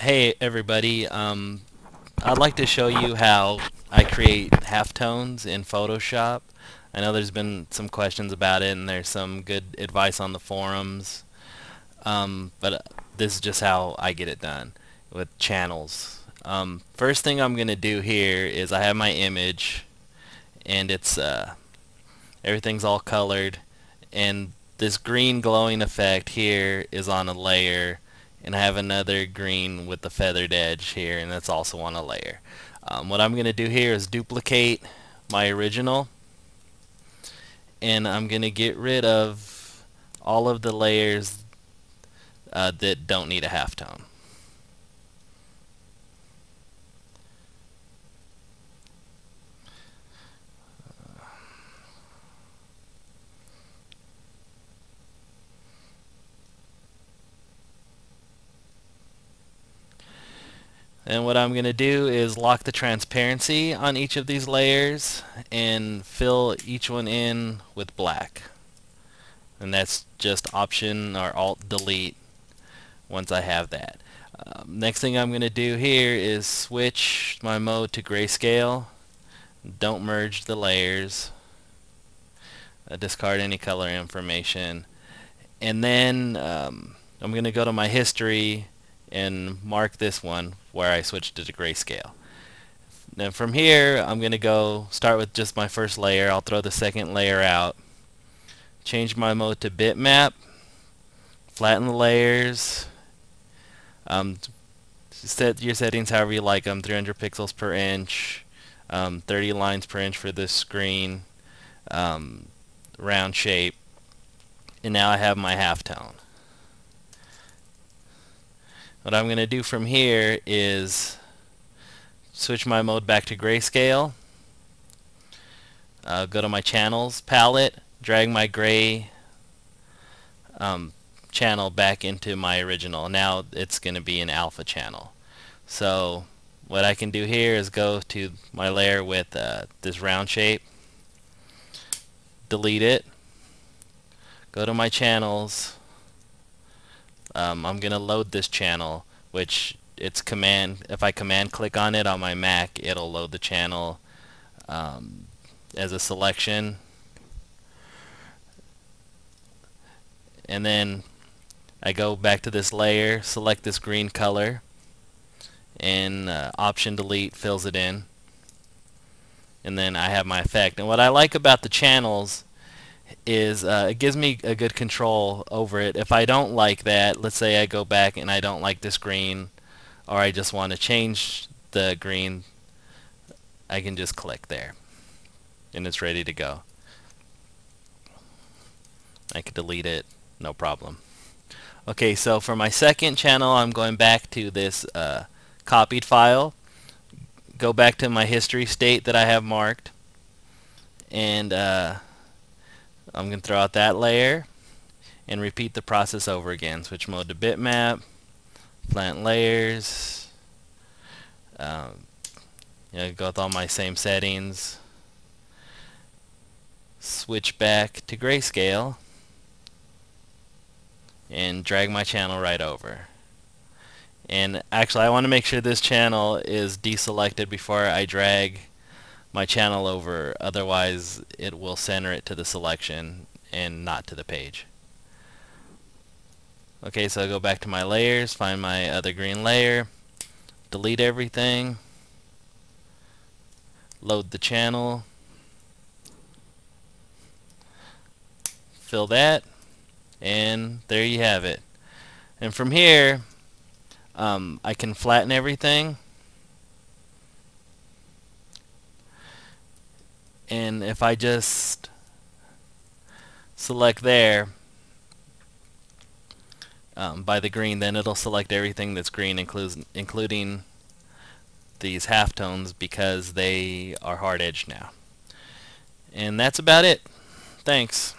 Hey everybody, um, I'd like to show you how I create halftones in Photoshop. I know there's been some questions about it and there's some good advice on the forums, um, but this is just how I get it done with channels. Um, first thing I'm going to do here is I have my image and it's uh, everything's all colored and this green glowing effect here is on a layer and I have another green with the feathered edge here and that's also on a layer. Um, what I'm going to do here is duplicate my original and I'm going to get rid of all of the layers uh, that don't need a halftone. And what I'm going to do is lock the transparency on each of these layers and fill each one in with black. And that's just option or alt delete once I have that. Um, next thing I'm going to do here is switch my mode to grayscale. Don't merge the layers. Uh, discard any color information. And then um, I'm going to go to my history and mark this one where I switched it to grayscale. Now from here I'm going to go start with just my first layer. I'll throw the second layer out. Change my mode to bitmap. Flatten the layers. Um, set your settings however you like them. 300 pixels per inch. Um, 30 lines per inch for this screen. Um, round shape. And now I have my halftone. What I'm going to do from here is switch my mode back to grayscale. Uh, go to my channels palette, drag my gray um, channel back into my original. Now it's going to be an alpha channel. So what I can do here is go to my layer with uh, this round shape, delete it, go to my channels, um, I'm gonna load this channel which it's command if I command click on it on my Mac it'll load the channel um, as a selection. And then I go back to this layer select this green color and uh, option delete fills it in. And then I have my effect. And what I like about the channels is uh, it gives me a good control over it. If I don't like that, let's say I go back and I don't like this green, or I just want to change the green, I can just click there, and it's ready to go. I can delete it, no problem. Okay, so for my second channel, I'm going back to this uh, copied file, go back to my history state that I have marked, and uh, I'm going to throw out that layer and repeat the process over again. Switch mode to bitmap, plant layers, um, you know, go with all my same settings, switch back to grayscale, and drag my channel right over. And actually I want to make sure this channel is deselected before I drag my channel over otherwise it will center it to the selection and not to the page. Okay so I go back to my layers find my other green layer delete everything load the channel fill that and there you have it. And from here um, I can flatten everything and if I just select there um, by the green then it'll select everything that's green includes including these halftones because they are hard edged now. And that's about it. Thanks